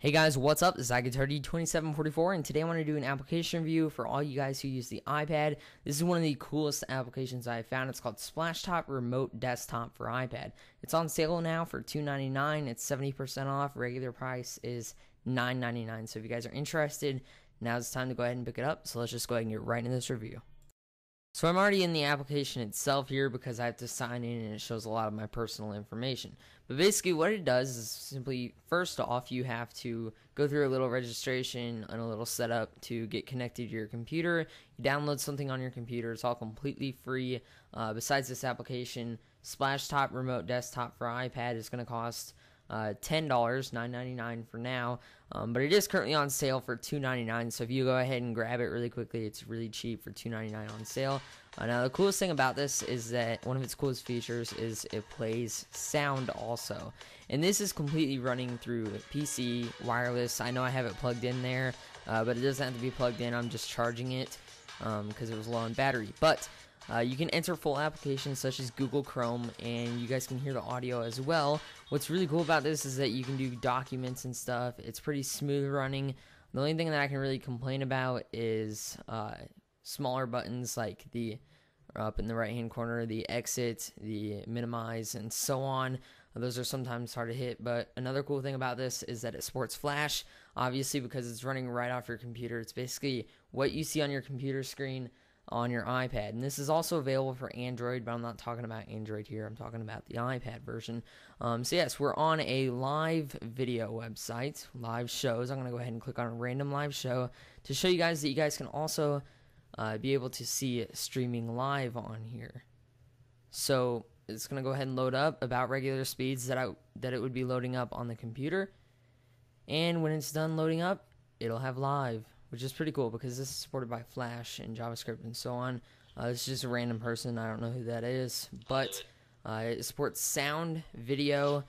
Hey guys, what's up? This is iGuitarD2744 and today I want to do an application review for all you guys who use the iPad. This is one of the coolest applications I found. It's called Splashtop Remote Desktop for iPad. It's on sale now for $2.99. It's 70% off. Regular price is $9.99. So if you guys are interested, now's the time to go ahead and pick it up. So let's just go ahead and get right into this review. So I'm already in the application itself here because I have to sign in and it shows a lot of my personal information. But basically what it does is simply first off you have to go through a little registration and a little setup to get connected to your computer. You download something on your computer. It's all completely free. Uh, besides this application, Splashtop Remote Desktop for iPad is going to cost uh, $10, $9.99 for now, um, but it is currently on sale for $2.99. So if you go ahead and grab it really quickly, it's really cheap for $2.99 on sale. Uh, now the coolest thing about this is that one of its coolest features is it plays sound also, and this is completely running through PC wireless. I know I have it plugged in there, uh, but it doesn't have to be plugged in. I'm just charging it because um, it was low on battery, but. Uh, you can enter full applications such as Google Chrome, and you guys can hear the audio as well. What's really cool about this is that you can do documents and stuff. It's pretty smooth running. The only thing that I can really complain about is uh, smaller buttons like the up in the right hand corner, the exit, the minimize, and so on. Those are sometimes hard to hit, but another cool thing about this is that it supports Flash, obviously, because it's running right off your computer. It's basically what you see on your computer screen on your iPad. And this is also available for Android, but I'm not talking about Android here. I'm talking about the iPad version. Um, so, yes, we're on a live video website, live shows. I'm going to go ahead and click on a random live show to show you guys that you guys can also uh, be able to see streaming live on here. So, it's going to go ahead and load up about regular speeds that I that it would be loading up on the computer. And when it's done loading up, it'll have live which is pretty cool because this is supported by Flash and JavaScript and so on. Uh, is just a random person. I don't know who that is, but uh, it supports sound, video.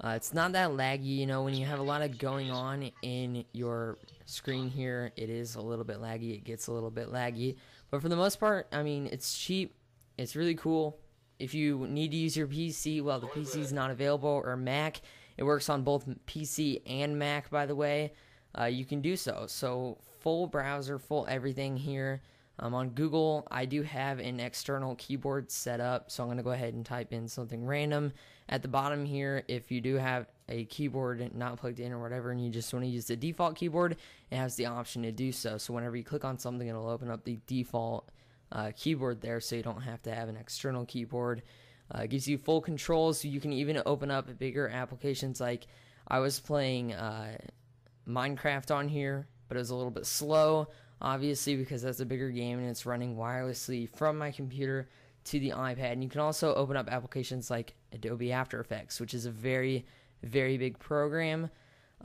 Uh, it's not that laggy, you know. When you have a lot of going on in your screen here, it is a little bit laggy. It gets a little bit laggy, but for the most part, I mean, it's cheap. It's really cool. If you need to use your PC, well, the PC is not available, or Mac. It works on both PC and Mac, by the way uh, you can do so. So full browser, full everything here. Um, on Google, I do have an external keyboard set up, so I'm going to go ahead and type in something random. At the bottom here, if you do have a keyboard not plugged in or whatever, and you just want to use the default keyboard, it has the option to do so. So whenever you click on something, it'll open up the default uh, keyboard there, so you don't have to have an external keyboard. Uh, it gives you full control, so you can even open up bigger applications like I was playing uh, Minecraft on here, but it was a little bit slow, obviously, because that's a bigger game and it's running wirelessly from my computer to the iPad. And you can also open up applications like Adobe After Effects, which is a very, very big program.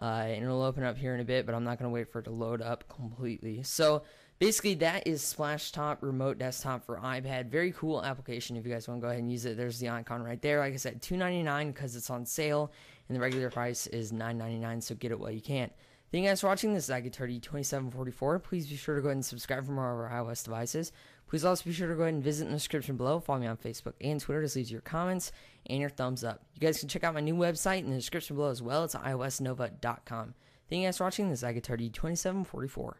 Uh, and it'll open up here in a bit, but I'm not going to wait for it to load up completely. So basically, that is Splashtop Remote Desktop for iPad. Very cool application if you guys want to go ahead and use it. There's the icon right there. Like I said, $2.99 because it's on sale, and the regular price is $9.99, so get it while you can. Thank you guys for watching. This is iGuitarD2744. Please be sure to go ahead and subscribe for more of our iOS devices. Please also be sure to go ahead and visit in the description below. Follow me on Facebook and Twitter to leave your comments and your thumbs up. You guys can check out my new website in the description below as well. It's iOSnova.com. Thank you guys for watching. This is iGuitarD2744.